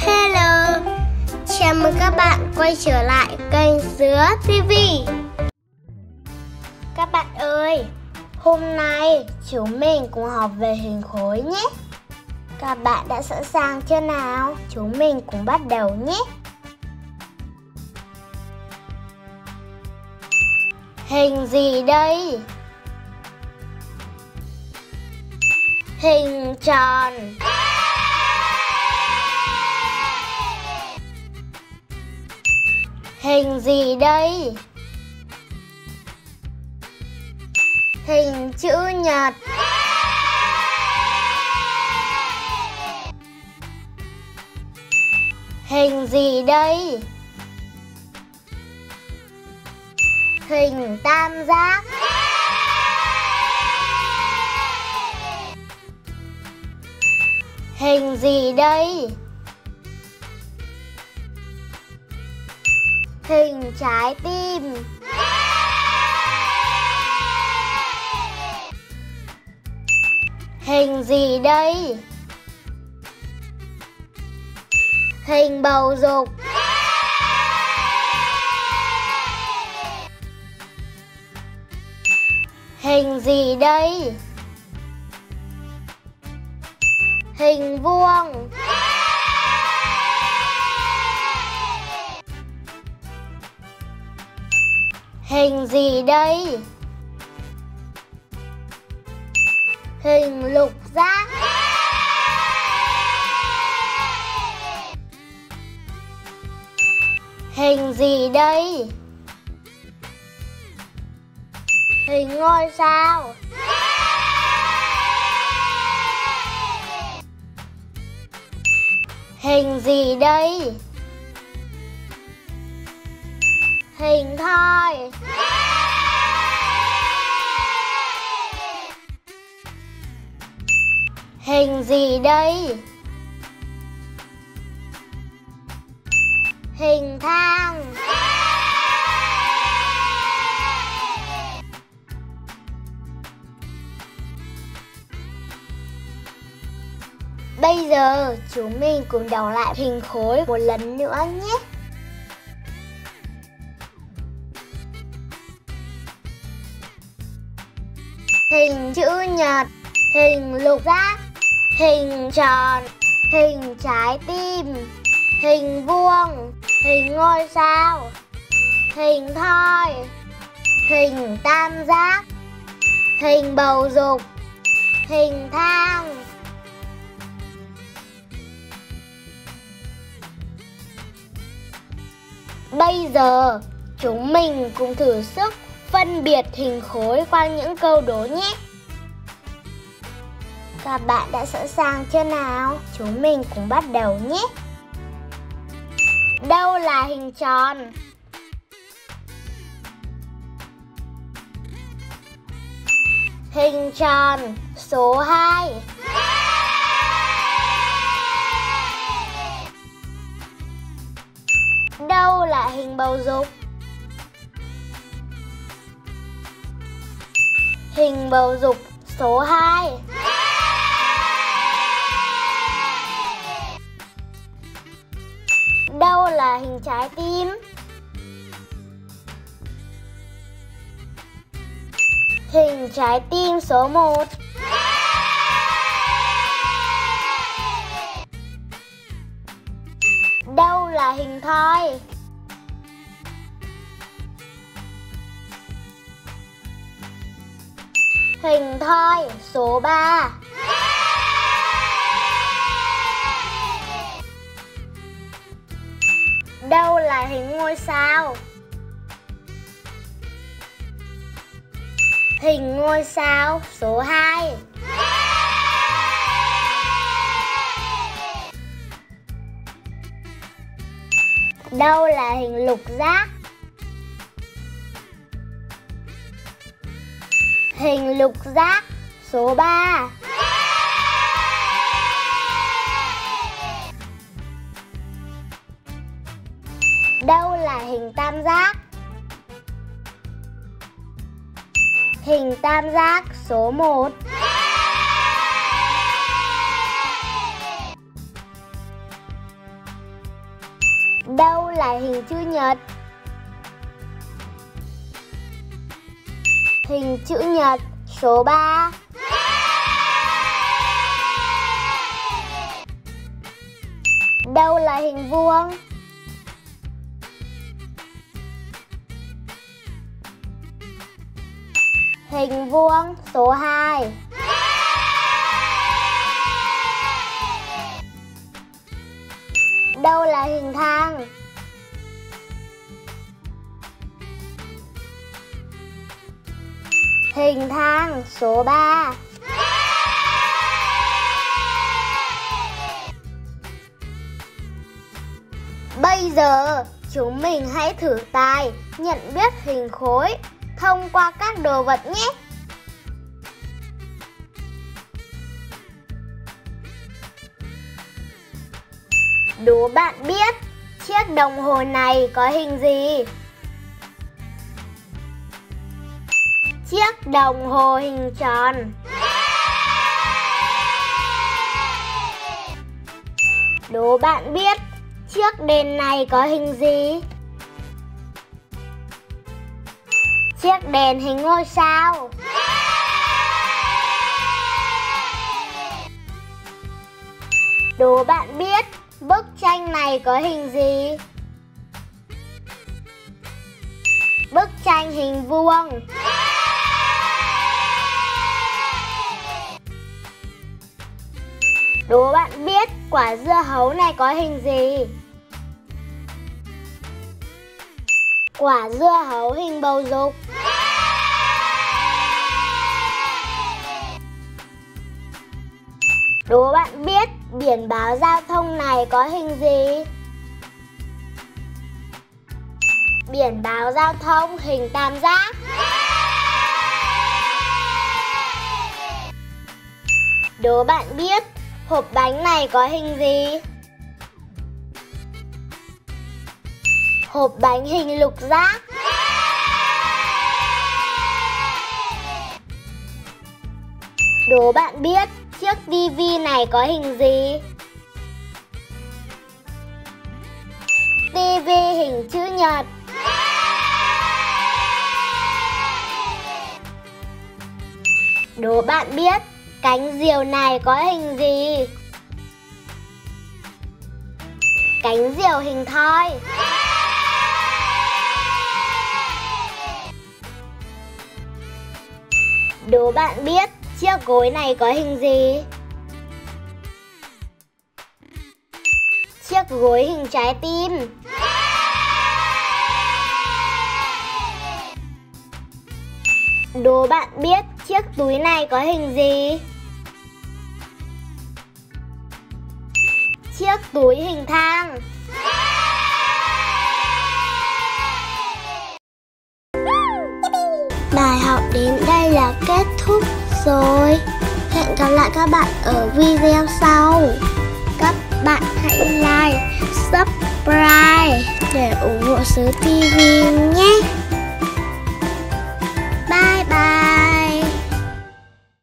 Hello, chào mừng các bạn quay trở lại kênh Dứa TV. Các bạn ơi, hôm nay chúng mình cùng học về hình khối nhé. Các bạn đã sẵn sàng chưa nào? Chúng mình cùng bắt đầu nhé. Hình gì đây? Hình tròn. Hình gì đây? Hình chữ nhật. Hình gì đây? Hình tam giác. Hình gì đây? Hình trái tim. Hình gì đây? Hình bầu dục. Hình gì đây? Hình vuông. Hình gì đây? Hình lục giác. Hình gì đây? Hình ngôi sao. Hình gì đây? Hình thoi. Hình gì đây? Hình thang. Bây giờ chúng mình cùng đọc lại hình khối một lần nữa nhé. Hình chữ nhật, hình lục giác, hình tròn, hình trái tim, hình vuông, hình ngôi sao, hình thoi, hình tam giác, hình bầu dục, hình thang. Bây giờ chúng mình cùng thử sức phân biệt hình khối qua những câu đố nhé. Các bạn đã sẵn sàng chưa nào? Chúng mình cùng bắt đầu nhé. Đâu là hình tròn? Hình tròn số 2 Đâu là hình bầu dục? Hình bầu dục số 2 Đâu là hình trái tim? Hình trái tim số 1 Đâu là hình thoi? Hình thoi số 3 Đâu là hình ngôi sao? Hình ngôi sao số 2 Đâu là hình lục giác? Hình lục giác, số 3 Đâu là hình tam giác? Hình tam giác, số 1 Đâu là hình chữ nhật? Hình chữ nhật số 3 Đâu là hình vuông? Hình vuông số 2 Hình thang, số 3 Bây giờ, chúng mình hãy thử tài, nhận biết hình khối, thông qua các đồ vật nhé. Đố bạn biết, chiếc đồng hồ này có hình gì? Đồng hồ hình tròn. Đố bạn biết chiếc đèn này có hình gì? Chiếc đèn hình ngôi sao. Đố bạn biết, bức tranh này có hình gì? Bức tranh hình vuông. Đố bạn biết quả dưa hấu này có hình gì? Quả dưa hấu hình bầu dục. Đố bạn biết biển báo giao thông này có hình gì? Biển báo giao thông hình tam giác. Đố bạn biết hộp bánh này có hình gì? Hộp bánh hình lục giác. Đố bạn biết, chiếc tivi này có hình gì? Tivi hình chữ nhật. Đố bạn biết cánh diều này có hình gì? Cánh diều hình thoi. Đố bạn biết chiếc gối này có hình gì? Chiếc gối hình trái tim. Đố bạn biết chiếc túi này có hình gì? Chiếc túi hình thang. Bài học đến đây là kết thúc rồi. Hẹn gặp lại các bạn ở video sau. Các bạn hãy like, subscribe để ủng hộ Sứ TV nhé.